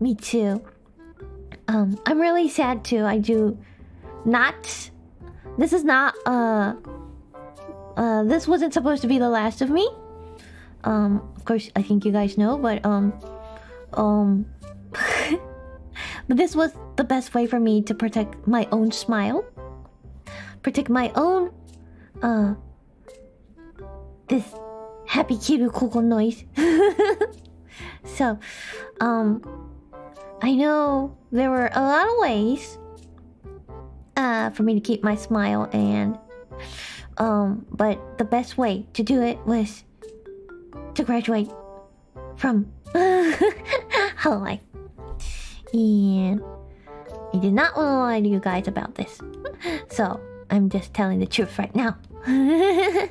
Me too. Um, I'm really sad too. I do not. This is not. Uh. Uh. This wasn't supposed to be the last of me. Um. Of course, I think you guys know, but um. Um. but this was the best way for me to protect my own smile. Protect my own. Uh. This happy Kiryu Coco noise. so, um. I know there were a lot of ways uh, for me to keep my smile, and um, but the best way to do it was to graduate from hololive. And I did not want to lie to you guys about this, so I'm just telling the truth right now.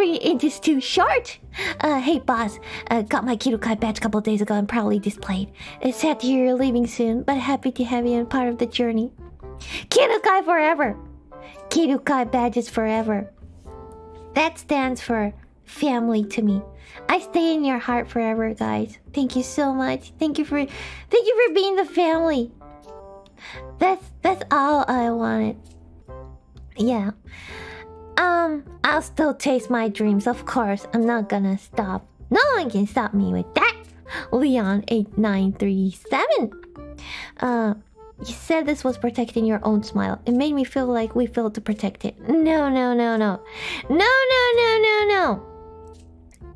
Three inches too short. Uh, hey boss, uh, got my Kiryu-kai badge a couple days ago and proudly displayed. It's sad to hear you're leaving soon, but happy to have you in part of the journey. Kiryu-kai forever. Kiryu-kai badges forever. That stands for family to me. I stay in your heart forever, guys. Thank you so much. Thank you for, thank you for being the family. That's that's all I wanted. Yeah. Um, I'll still chase my dreams, of course. I'm not gonna stop. No one can stop me with that. Leon8937. Uh, you said this was protecting your own smile. It made me feel like we failed to protect it. No, no, no, no. No, no, no, no, no.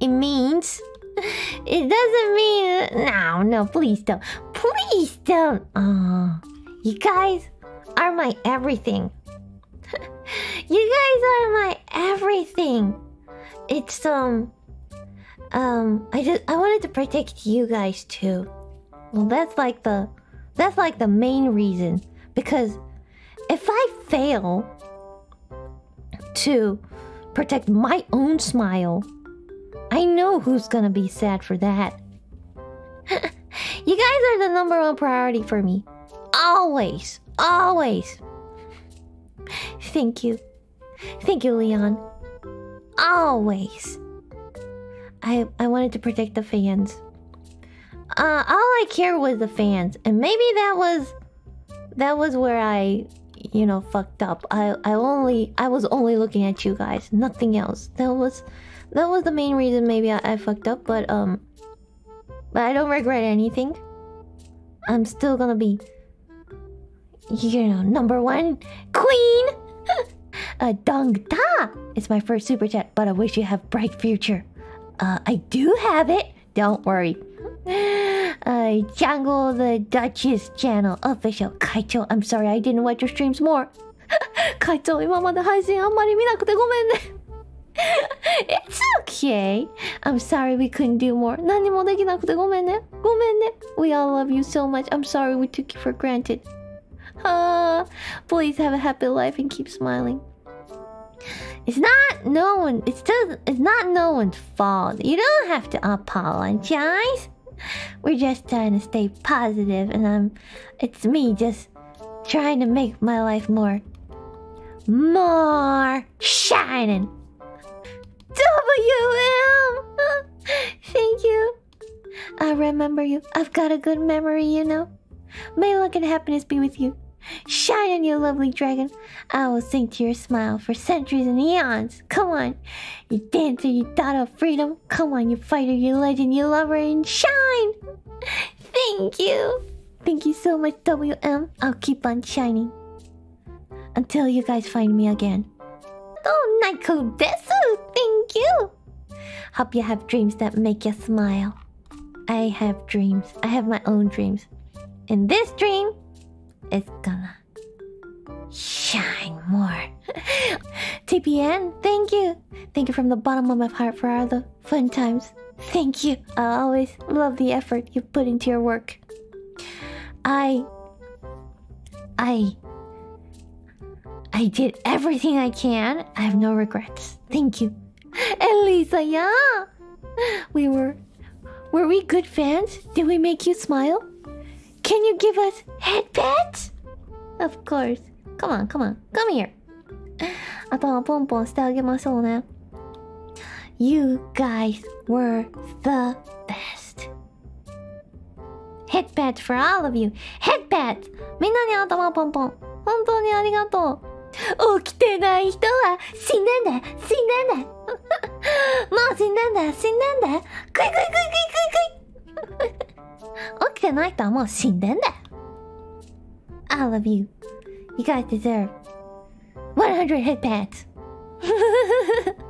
It means. It doesn't mean. No, no, please don't. Please don't. Oh, you guys are my everything. Are my everything. It's, um. Um, I just. I wanted to protect you guys too. Well, that's like the that's like the main reason. Because if I fail to protect my own smile, I know who's gonna be sad for that. you guys are the number one priority for me. Always. Always. Thank you. Thank you, Leon. Always. I I wanted to protect the fans. Uh, all I care was the fans, and maybe that was that was where I, you know, fucked up. I I only I was only looking at you guys, nothing else. That was that was the main reason maybe I, I fucked up, but um, but I don't regret anything. I'm still gonna be, you know, number one queen. uh, Dong Ta! It's my first super chat, but I wish you have bright future. Uh, I do have it. Don't worry. Uh, Jungle the Duchess channel official Kaicho. I'm sorry I didn't watch your streams more. 会長今まで配信あんまり見なくてごめんね It's okay. I'm sorry we couldn't do more. 何もできなくてごめんね。ごめんね。We all love you so much. I'm sorry we took you for granted. Uh, please have a happy life and keep smiling. It's not no one. It's just. It's not no one's fault. You don't have to apologize. We're just trying to stay positive, and I'm. It's me just trying to make my life more, more shining. WM. Thank you. I remember you. I've got a good memory, you know. May luck and happiness be with you. Shine on you lovely dragon. I will sing to your smile for centuries and eons. Come on. You dancer, you daughter of freedom. Come on, you fighter, you legend, you lover, and shine. Thank you. Thank you so much, WM. I'll keep on shining. Until you guys find me again. Oh, Naiko Desu. Thank you. Hope you have dreams that make you smile. I have dreams. I have my own dreams. In this dream, it's gonna shine more. TPN, thank you. Thank you from the bottom of my heart for all the fun times. Thank you. I always love the effort you put into your work. I. I. I did everything I can. I have no regrets. Thank you. Elisa, yeah. We were. Were we good fans? Did we make you smile? Can you give us head pat? Of course. Come on, come on, come here. 頭ポンポンしてあげましょうね。You guys were the best. Headpat for all of you. Headpat! みんなに頭ポンポン。本当にありがとう。起きてない人は死んでんだ死んでんだもう死んでんだ死んでんだクイクイクイクイクイクイ起きてない人はもう死んでんだよ I love you. You guys deserve 100 headbands